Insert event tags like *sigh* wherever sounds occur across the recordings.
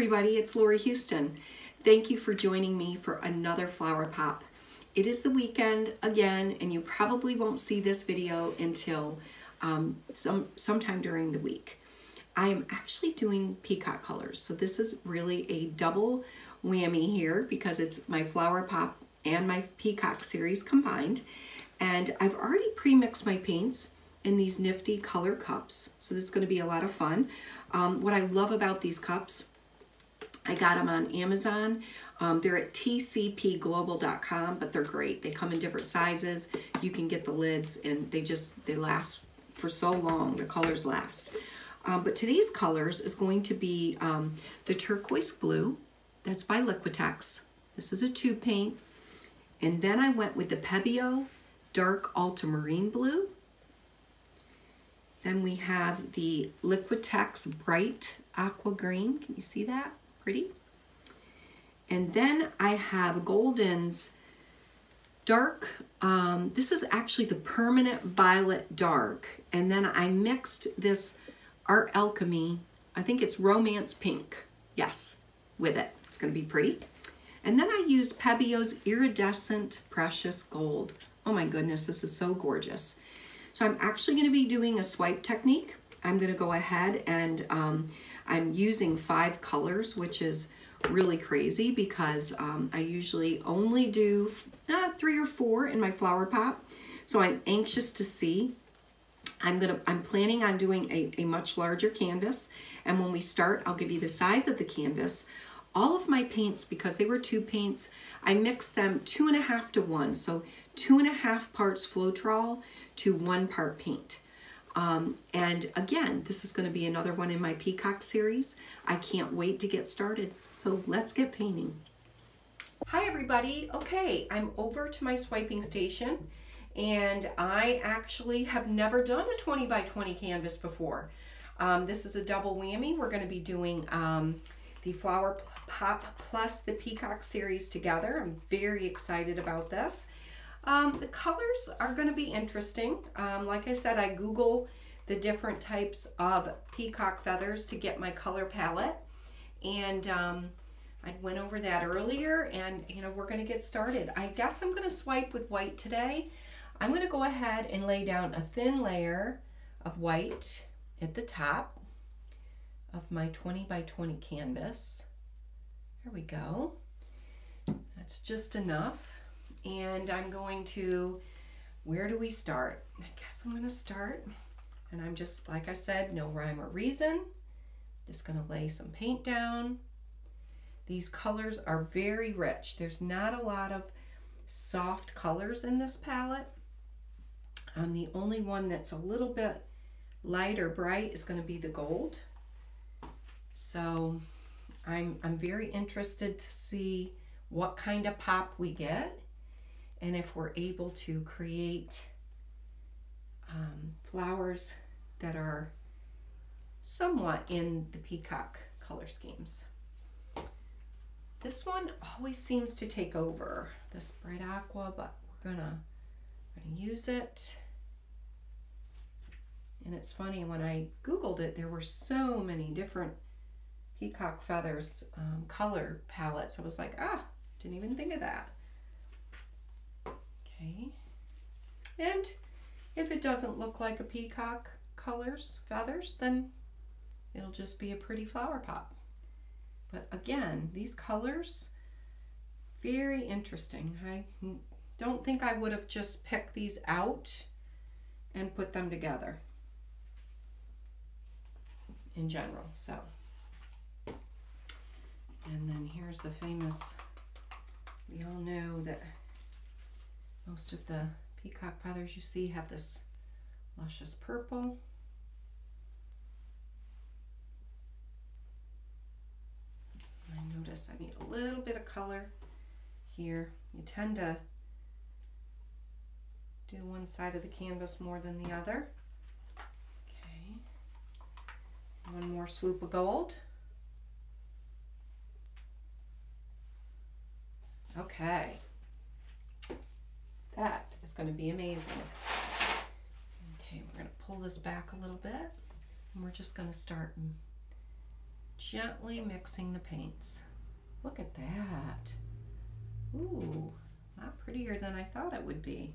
everybody, it's Lori Houston. Thank you for joining me for another flower pop. It is the weekend again, and you probably won't see this video until um, some sometime during the week. I am actually doing peacock colors, so this is really a double whammy here because it's my flower pop and my peacock series combined. And I've already pre-mixed my paints in these nifty color cups, so this is going to be a lot of fun. Um, what I love about these cups I got them on Amazon. Um, they're at tcpglobal.com, but they're great. They come in different sizes. You can get the lids and they just, they last for so long. The colors last. Um, but today's colors is going to be um, the turquoise blue. That's by Liquitex. This is a tube paint. And then I went with the Pebeo Dark Ultramarine Blue. Then we have the Liquitex Bright Aqua Green. Can you see that? Pretty. And then I have Golden's dark, um, this is actually the permanent violet dark. And then I mixed this Art Alchemy, I think it's Romance Pink, yes, with it. It's gonna be pretty. And then I used Pebeo's Iridescent Precious Gold. Oh my goodness, this is so gorgeous. So I'm actually gonna be doing a swipe technique. I'm gonna go ahead and um, I'm using five colors, which is really crazy because um, I usually only do uh, three or four in my flower pop. So I'm anxious to see. I'm gonna. I'm planning on doing a, a much larger canvas. And when we start, I'll give you the size of the canvas. All of my paints, because they were tube paints, I mixed them two and a half to one. So two and a half parts Floetrol to one part paint. Um, and again, this is going to be another one in my Peacock series. I can't wait to get started. So let's get painting. Hi everybody. Okay, I'm over to my swiping station and I actually have never done a 20 by 20 canvas before. Um, this is a double whammy. We're going to be doing um, the Flower Pop plus the Peacock series together. I'm very excited about this. Um, the colors are going to be interesting. Um, like I said, I Google the different types of peacock feathers to get my color palette. And um, I went over that earlier and you know we're going to get started. I guess I'm going to swipe with white today. I'm going to go ahead and lay down a thin layer of white at the top of my 20 by 20 canvas. There we go. That's just enough and I'm going to, where do we start? I guess I'm to start, and I'm just, like I said, no rhyme or reason. Just to lay some paint down. These colors are very rich. There's not a lot of soft colors in this palette. Um, the only one that's a little bit light or bright is going to be the gold. So I'm, I'm very interested to see what kind of pop we get and if we're able to create um, flowers that are somewhat in the peacock color schemes. This one always seems to take over this bright aqua, but we're gonna, gonna use it. And it's funny, when I Googled it, there were so many different peacock feathers um, color palettes. I was like, ah, didn't even think of that. Okay. And if it doesn't look like a peacock colors, feathers, then it'll just be a pretty flower pop. But again, these colors, very interesting. I don't think I would have just picked these out and put them together in general. So, and then here's the famous, we all know that most of the peacock feathers you see have this luscious purple. I notice I need a little bit of color here. You tend to do one side of the canvas more than the other. Okay. One more swoop of gold. Okay. That is going to be amazing. Okay, we're going to pull this back a little bit. And we're just going to start gently mixing the paints. Look at that. Ooh, a lot prettier than I thought it would be.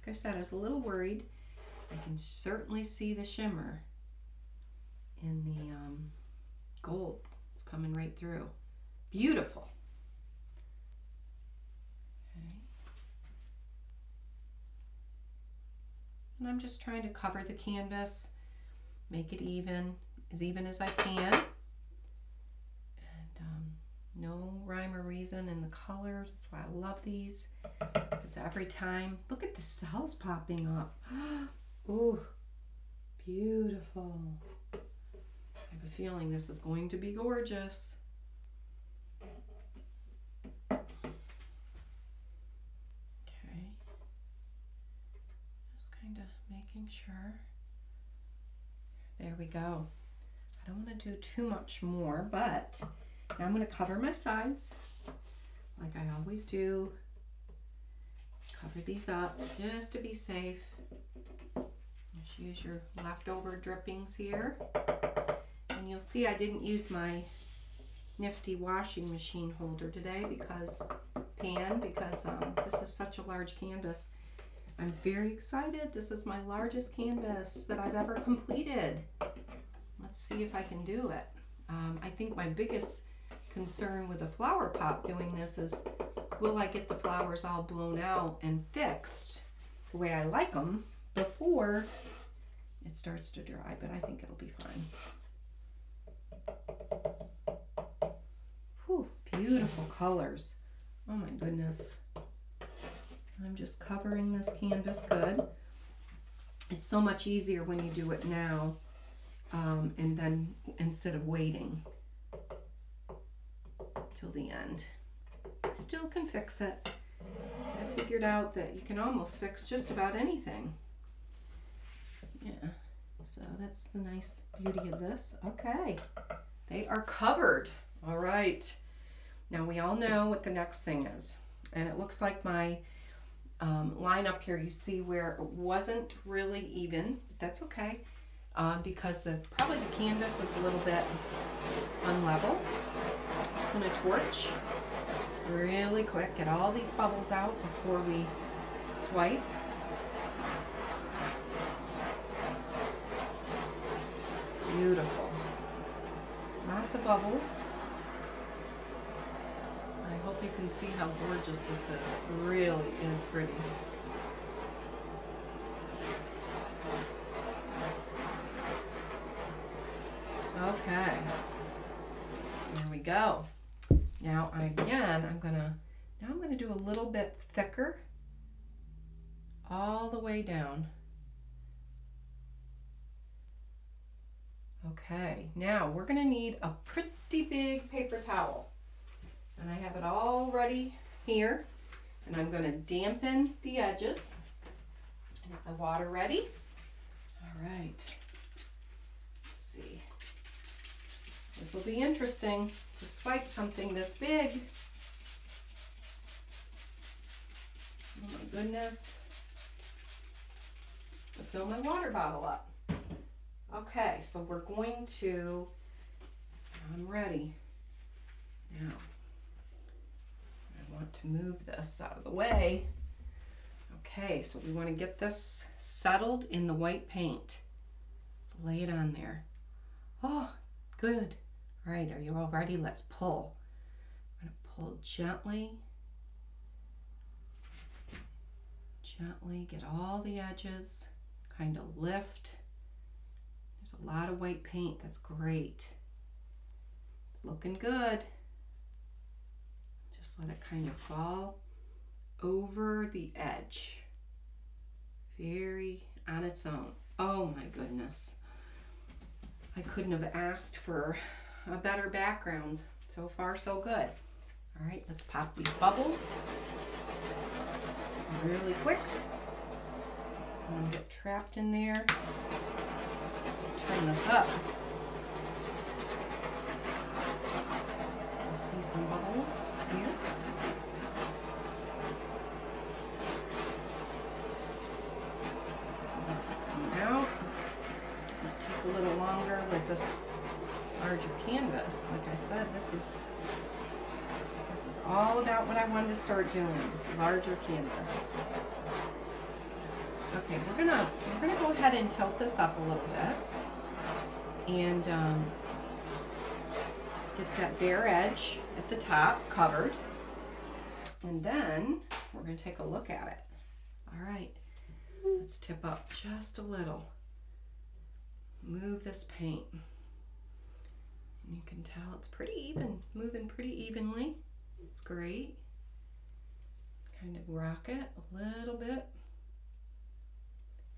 Like I said, I was a little worried. I can certainly see the shimmer in the um, gold. It's coming right through. Beautiful. And I'm just trying to cover the canvas, make it even, as even as I can. And um, no rhyme or reason in the colors. That's why I love these. Because every time, look at the cells popping up. *gasps* Ooh, beautiful. I have a feeling this is going to be gorgeous. Okay. Just kind of making sure. There we go. I don't want to do too much more, but now I'm going to cover my sides like I always do. Cover these up just to be safe. Just use your leftover drippings here. And you'll see I didn't use my nifty washing machine holder today because pan because um, this is such a large canvas. I'm very excited. This is my largest canvas that I've ever completed. Let's see if I can do it. Um, I think my biggest concern with a flower pop doing this is will I get the flowers all blown out and fixed the way I like them before it starts to dry, but I think it'll be fine. Whew, beautiful colors. Oh my goodness. I'm just covering this canvas good. It's so much easier when you do it now um, and then instead of waiting till the end. Still can fix it. I figured out that you can almost fix just about anything. Yeah, so that's the nice beauty of this. Okay, they are covered. All right. Now we all know what the next thing is. And it looks like my um, line up here, you see where it wasn't really even. That's okay. Uh, because the probably the canvas is a little bit unlevel. I'm just going to torch really quick, get all these bubbles out before we swipe. Beautiful. Lots of bubbles. I hope you can see how gorgeous this is. It really is pretty. Okay. There we go. Now again, I'm gonna, now I'm gonna do a little bit thicker all the way down. Okay, now we're gonna need a pretty big paper towel. And I have it all ready here. And I'm gonna dampen the edges. I got my water ready. All right, let's see. This will be interesting to swipe something this big. Oh my goodness. To fill my water bottle up. Okay, so we're going to, I'm ready. Now, I want to move this out of the way. Okay, so we want to get this settled in the white paint. Let's lay it on there. Oh, good. All right, are you all ready? Let's pull. I'm going to pull gently. Gently get all the edges, kind of lift. There's a lot of white paint. That's great. It's looking good. Just let it kind of fall over the edge. Very on its own. Oh my goodness. I couldn't have asked for a better background. So far, so good. All right, let's pop these bubbles really quick. And get trapped in there. Turn this up. I see some bubbles here. That's coming out. Might take a little longer with this larger canvas. Like I said, this is this is all about what I wanted to start doing, this larger canvas. Okay, we're gonna we're gonna go ahead and tilt this up a little bit and um, get that bare edge at the top covered. And then we're gonna take a look at it. All right, let's tip up just a little. Move this paint. And you can tell it's pretty even, moving pretty evenly. It's great. Kind of rock it a little bit.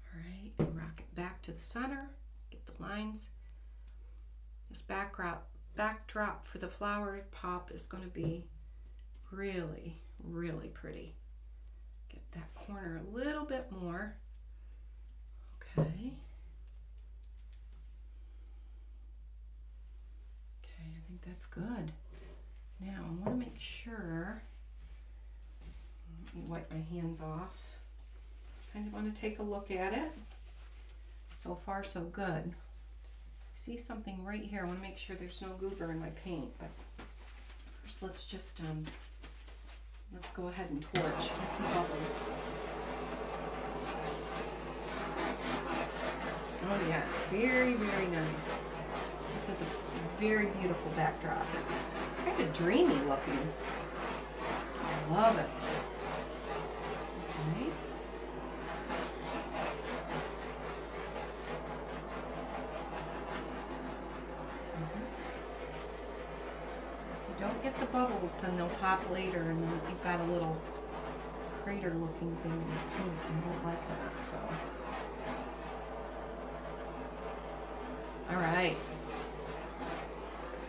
All right, rock it back to the center. Get the lines. This backdrop, backdrop for the flower pop is going to be really, really pretty. Get that corner a little bit more. Okay. Okay, I think that's good. Now I want to make sure, let me wipe my hands off. Just kind of want to take a look at it. So far so good. See something right here. I want to make sure there's no goober in my paint, but first let's just, um, let's go ahead and torch. See bubbles. Oh yeah, it's very, very nice. This is a very beautiful backdrop. It's kind of dreamy looking. I love it. Okay. Mhm. If you don't get the bubbles, then they'll pop later and then you've got a little crater looking thing in paint. I don't like that, so. All right.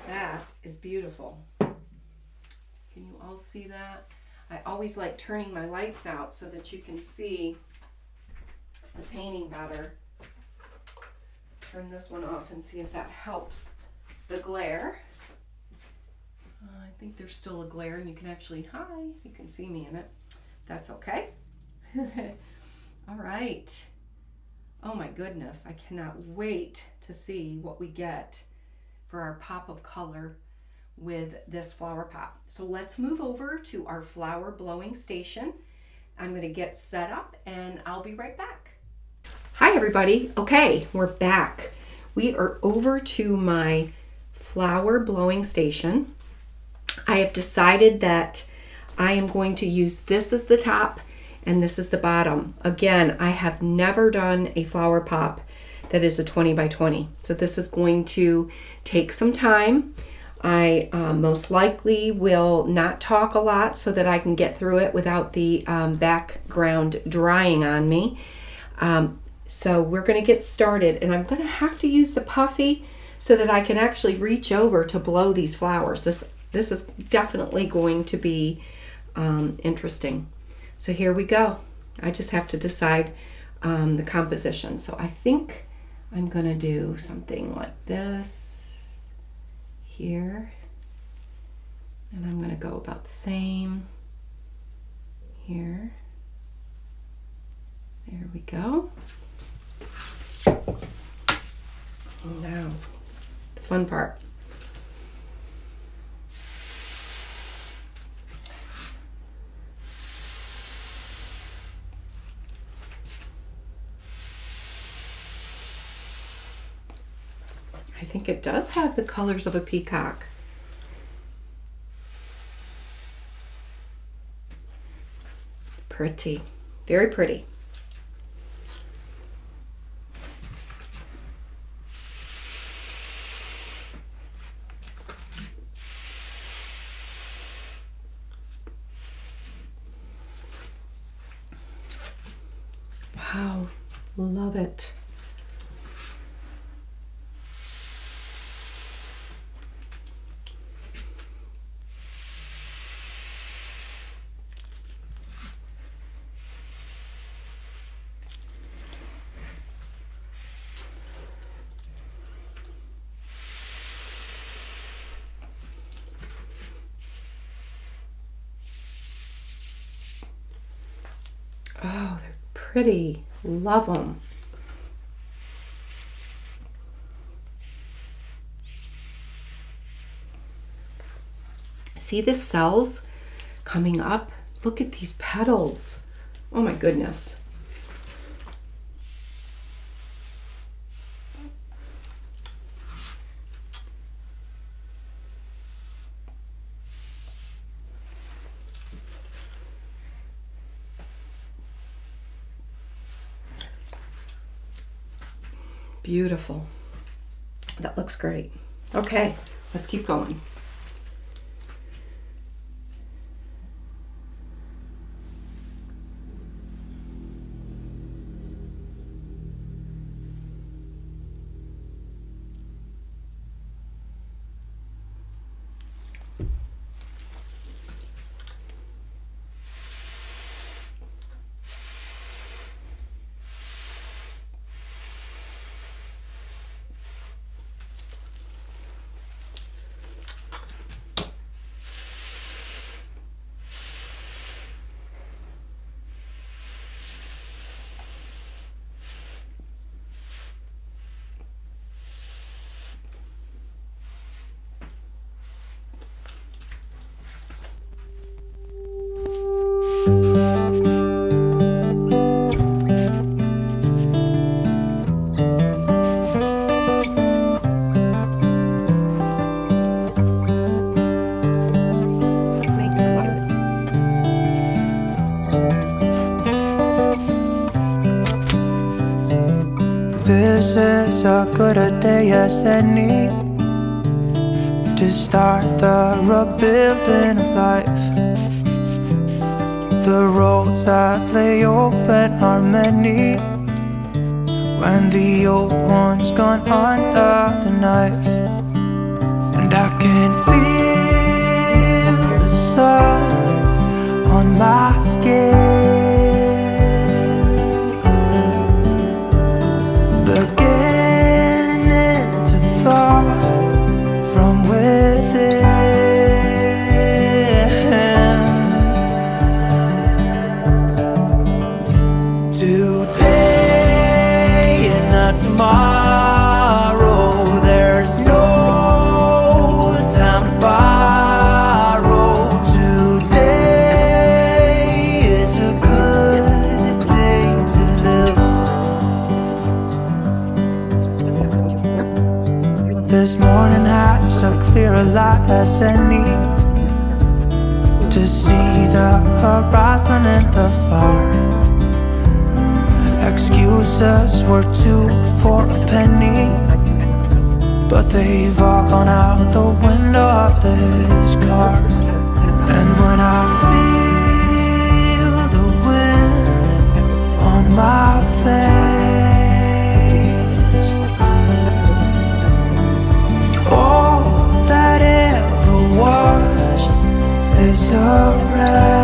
That is beautiful. Can you all see that? I always like turning my lights out so that you can see the painting better. Turn this one off and see if that helps the glare. Think there's still a glare and you can actually, hi, you can see me in it. That's okay. *laughs* all right. Oh my goodness, I cannot wait to see what we get for our pop of color with this flower pop. So let's move over to our flower blowing station. I'm gonna get set up and I'll be right back. Hi everybody, okay, we're back. We are over to my flower blowing station. I have decided that I am going to use this as the top and this is the bottom. Again, I have never done a flower pop that is a 20 by 20. So this is going to take some time. I uh, most likely will not talk a lot so that I can get through it without the um, background drying on me. Um, so we're going to get started and I'm going to have to use the puffy so that I can actually reach over to blow these flowers. This, this is definitely going to be um, interesting. So here we go. I just have to decide um, the composition. So I think I'm going to do something like this here. And I'm going to go about the same here. There we go. And now, the fun part. I think it does have the colors of a peacock. Pretty, very pretty. Wow, love it. Oh, they're pretty. Love them. See the cells coming up? Look at these petals. Oh my goodness. Beautiful. That looks great. Okay, let's keep going. This is a good a day as any to start the rebuilding of life. The roads that lay open are many when the old one's gone under the knife, and I can feel the sun on my skin. They've all gone out the window of this car. And when I feel the wind on my face. All that ever was is a.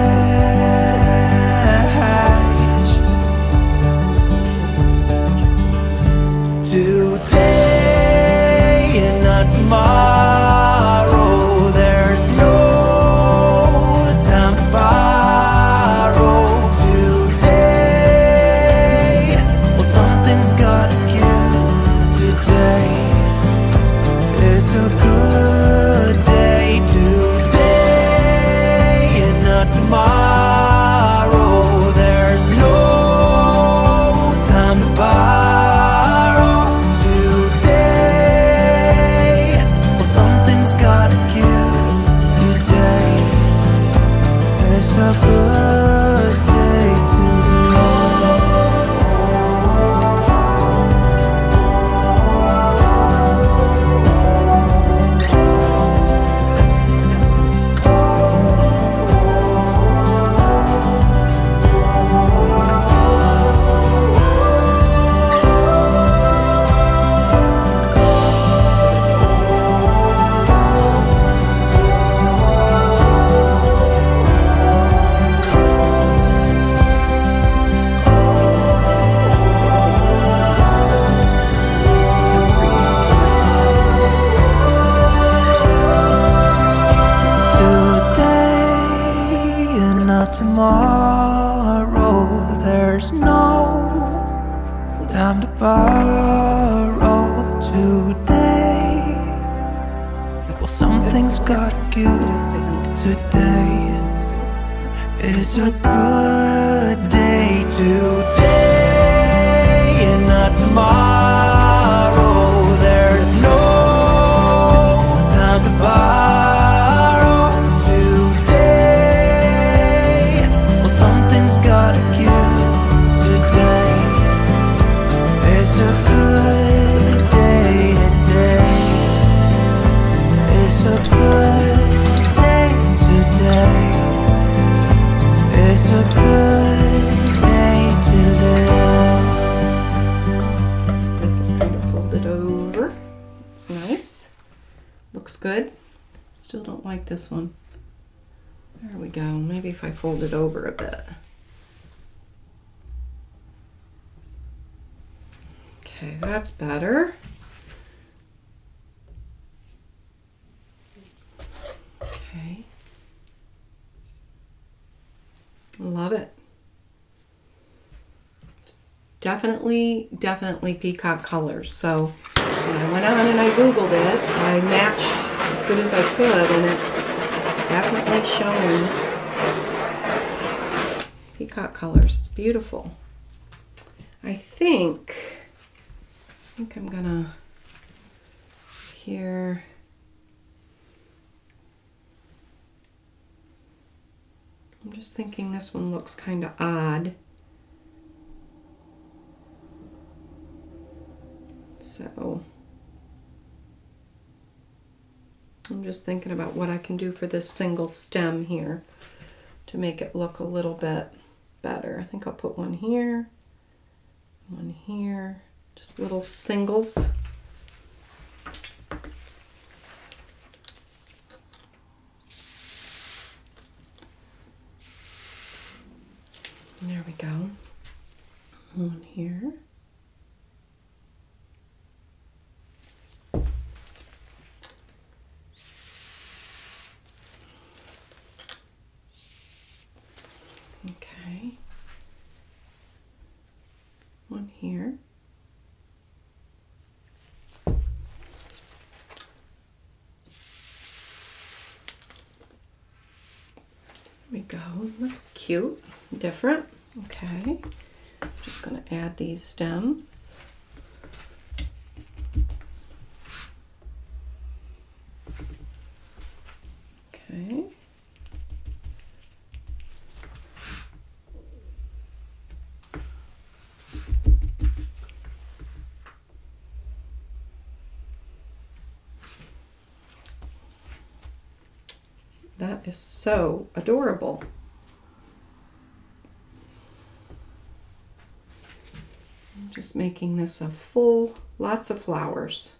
day this one. There we go. Maybe if I fold it over a bit. Okay, that's better. Okay. Love it. Definitely, definitely peacock colors. So I went on and I Googled it, I matched as good as I could, and it's definitely showing peacock colors. It's beautiful. I think, I think I'm gonna here. I'm just thinking this one looks kind of odd. So I'm just thinking about what I can do for this single stem here to make it look a little bit better. I think I'll put one here, one here, just little singles. There we go. One here. Okay. One here. That's cute. Different. Okay. I'm Just going to add these stems. Okay. That is so adorable. Just making this a full, lots of flowers,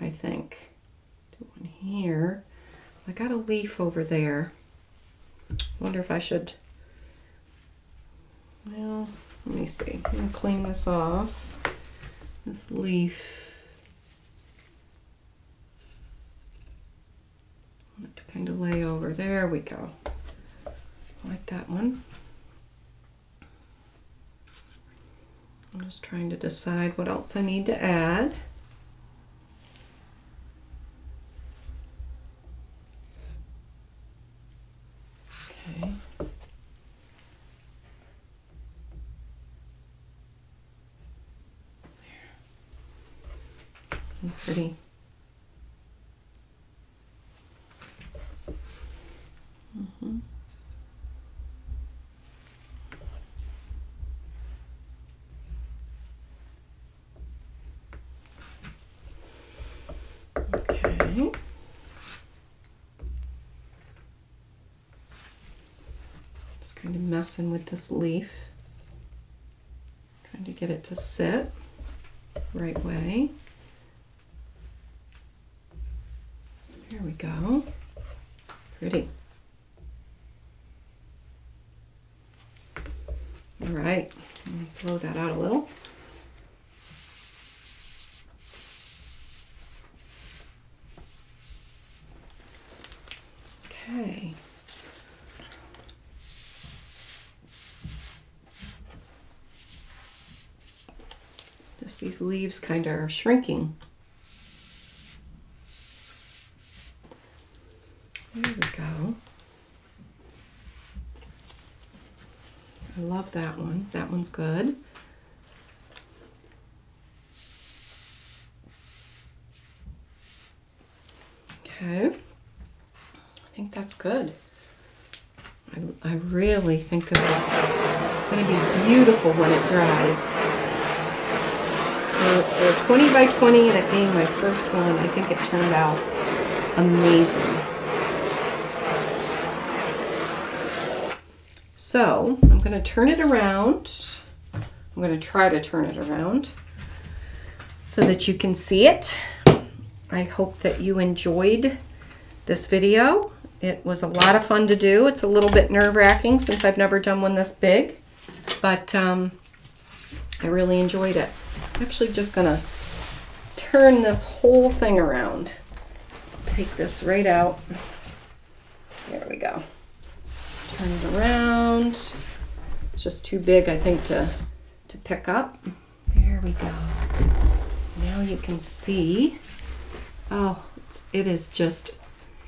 I think. Do one here. I got a leaf over there. Wonder if I should, well, let me see. I'm gonna clean this off. This leaf. I want it to kind of lay over. There we go. Like that one. I'm just trying to decide what else I need to add. Okay. There. Pretty. Mhm. Okay. Just kind with this leaf. Trying to get it to sit right way. There we go. Pretty. All right, throw that out a little. leaves kind of are shrinking. There we go. I love that one. That one's good. Okay. I think that's good. I, I really think this is going to be beautiful when it dries. They're, they're 20 by 20 and it being my first one, I think it turned out amazing. So I'm going to turn it around. I'm going to try to turn it around so that you can see it. I hope that you enjoyed this video. It was a lot of fun to do. It's a little bit nerve-wracking since I've never done one this big, but um, I really enjoyed it. I'm actually just gonna turn this whole thing around. Take this right out. There we go. Turn it around. It's just too big, I think, to, to pick up. There we go. Now you can see. Oh, it's, it is just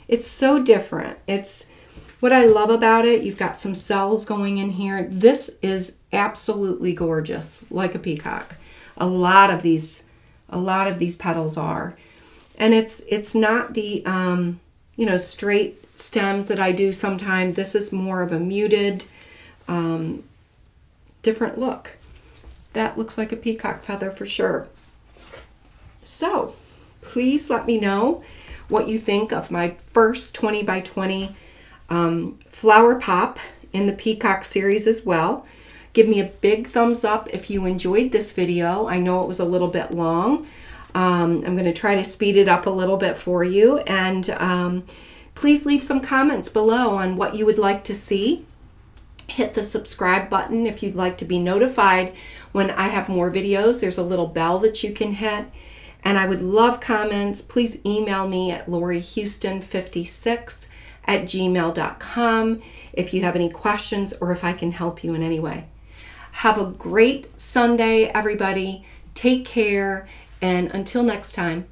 it's so different. It's what I love about it. You've got some cells going in here. This is absolutely gorgeous, like a peacock. A lot of these, a lot of these petals are, and it's it's not the um, you know straight stems that I do sometimes. This is more of a muted, um, different look. That looks like a peacock feather for sure. So, please let me know what you think of my first 20 by 20 um, flower pop in the Peacock series as well. Give me a big thumbs up if you enjoyed this video. I know it was a little bit long. Um, I'm going to try to speed it up a little bit for you. And um, please leave some comments below on what you would like to see. Hit the subscribe button if you'd like to be notified when I have more videos. There's a little bell that you can hit. And I would love comments. Please email me at lorihouston56 at gmail.com if you have any questions or if I can help you in any way. Have a great Sunday, everybody. Take care, and until next time.